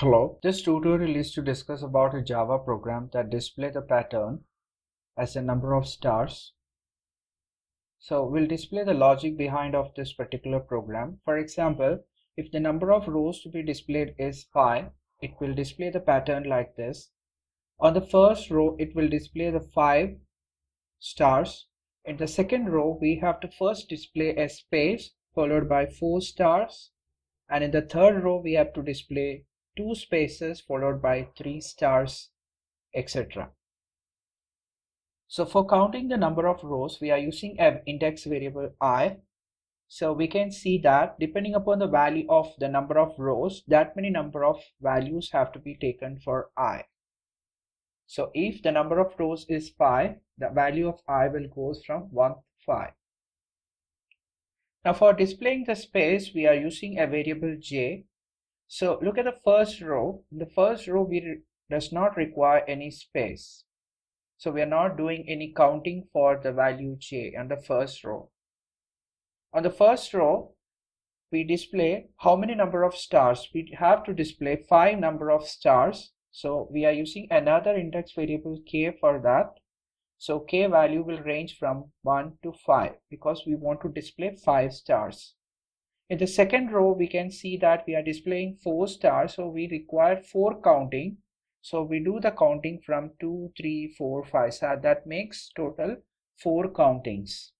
Hello, this tutorial is to discuss about a Java program that display the pattern as a number of stars. So we'll display the logic behind of this particular program. For example, if the number of rows to be displayed is 5, it will display the pattern like this. On the first row, it will display the 5 stars. In the second row, we have to first display a space followed by 4 stars. And in the third row, we have to display two spaces followed by three stars, etc. So for counting the number of rows, we are using an index variable i. So we can see that depending upon the value of the number of rows, that many number of values have to be taken for i. So if the number of rows is 5, the value of i will goes from 1 to 5. Now for displaying the space, we are using a variable j so look at the first row. The first row, we does not require any space. So we are not doing any counting for the value j on the first row. On the first row, we display how many number of stars. We have to display five number of stars. So we are using another index variable k for that. So k value will range from 1 to 5 because we want to display 5 stars. In the second row, we can see that we are displaying four stars. So we require four counting. So we do the counting from two, three, four, five. So that makes total four countings.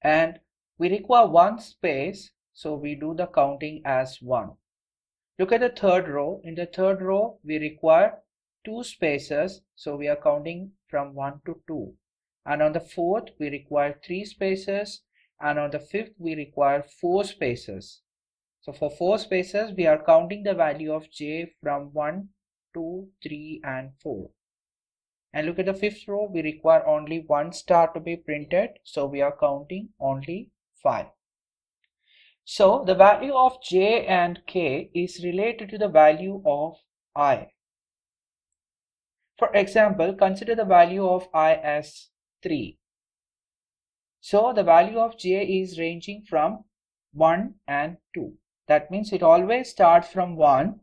And we require one space. So we do the counting as one. Look at the third row. In the third row, we require two spaces. So we are counting from one to two. And on the fourth, we require three spaces and on the fifth we require four spaces. So for four spaces we are counting the value of j from 1, 2, 3 and 4. And look at the fifth row we require only one star to be printed so we are counting only 5. So the value of j and k is related to the value of i. For example, consider the value of i as 3 so the value of j is ranging from 1 and 2. That means it always starts from 1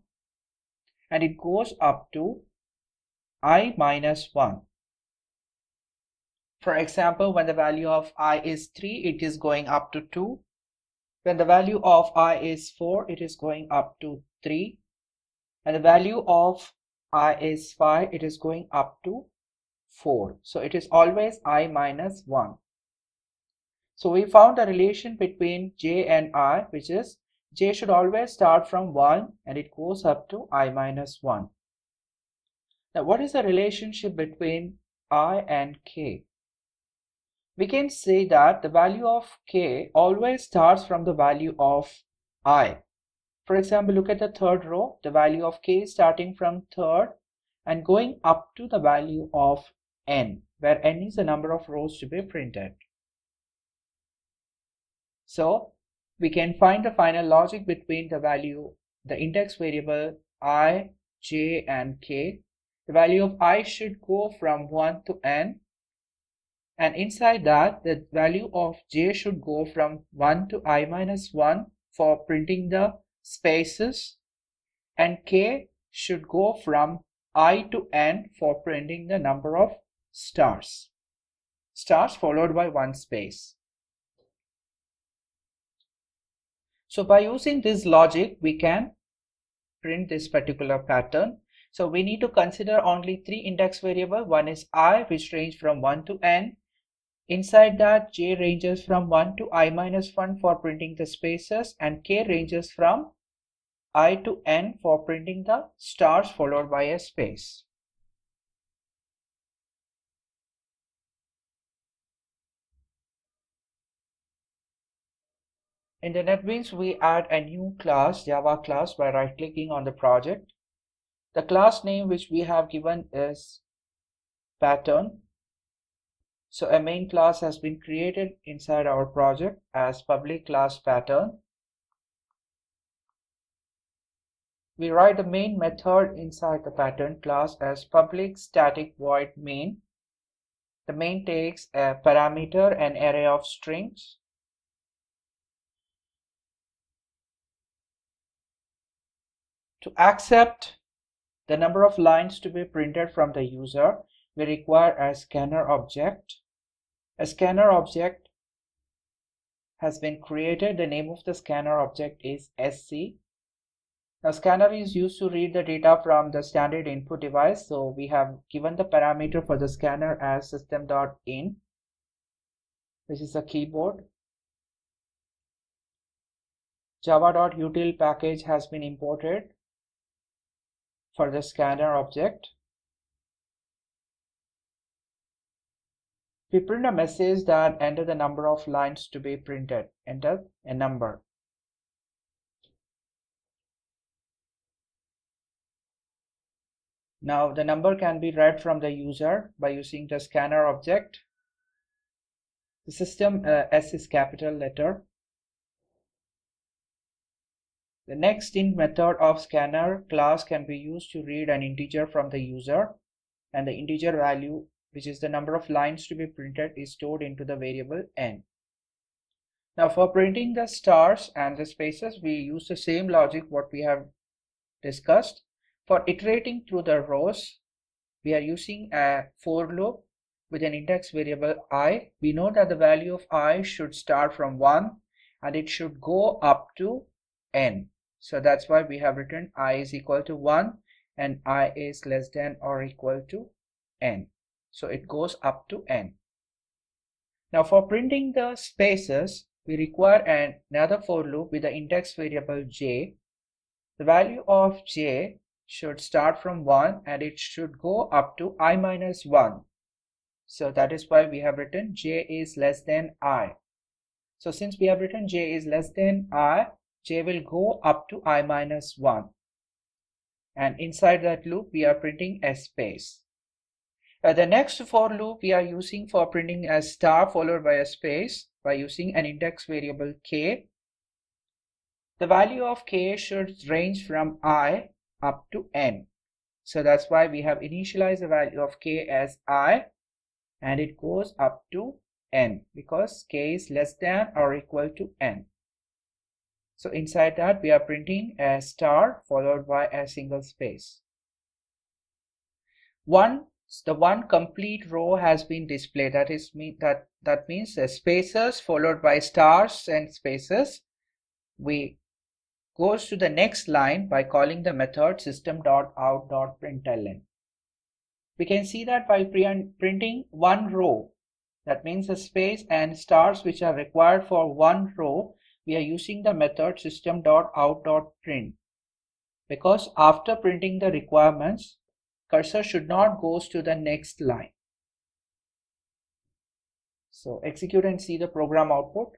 and it goes up to i minus 1. For example, when the value of i is 3, it is going up to 2. When the value of i is 4, it is going up to 3. And the value of i is 5, it is going up to 4. So it is always i minus 1. So we found the relation between j and i which is j should always start from 1 and it goes up to i minus 1. Now what is the relationship between i and k? We can say that the value of k always starts from the value of i. For example, look at the third row, the value of k starting from third and going up to the value of n, where n is the number of rows to be printed. So we can find the final logic between the value, the index variable i, j and k. The value of i should go from 1 to n and inside that the value of j should go from 1 to i minus 1 for printing the spaces and k should go from i to n for printing the number of stars. Stars followed by one space. So by using this logic, we can print this particular pattern. So we need to consider only three index variable. One is i, which range from 1 to n. Inside that, j ranges from 1 to i minus 1 for printing the spaces and k ranges from i to n for printing the stars followed by a space. In the NetBeans, we add a new class, Java class, by right-clicking on the project. The class name which we have given is pattern. So a main class has been created inside our project as public class pattern. We write the main method inside the pattern class as public static void main. The main takes a parameter, an array of strings. To accept the number of lines to be printed from the user, we require a scanner object. A scanner object has been created. The name of the scanner object is SC. Now scanner is used to read the data from the standard input device. So we have given the parameter for the scanner as system.in. This is a keyboard. java.util package has been imported for the scanner object. We print a message that enter the number of lines to be printed. Enter a number. Now the number can be read from the user by using the scanner object. The system uh, S is capital letter. The next int method of scanner class can be used to read an integer from the user and the integer value which is the number of lines to be printed is stored into the variable n. Now for printing the stars and the spaces we use the same logic what we have discussed. For iterating through the rows we are using a for loop with an index variable i. We know that the value of i should start from 1 and it should go up to n. So that's why we have written i is equal to 1 and i is less than or equal to n. So it goes up to n. Now for printing the spaces, we require another for loop with the index variable j. The value of j should start from 1 and it should go up to i minus 1. So that is why we have written j is less than i. So since we have written j is less than i, j will go up to i minus 1 and inside that loop we are printing a space. Uh, the next for loop we are using for printing a star followed by a space by using an index variable k. The value of k should range from i up to n. So that's why we have initialized the value of k as i and it goes up to n because k is less than or equal to n. So inside that we are printing a star followed by a single space. One the one complete row has been displayed. That is mean that that means spaces followed by stars and spaces. We goes to the next line by calling the method system.out.println we can see that while printing one row that means the space and stars which are required for one row we are using the method system.out.print because after printing the requirements cursor should not goes to the next line. So execute and see the program output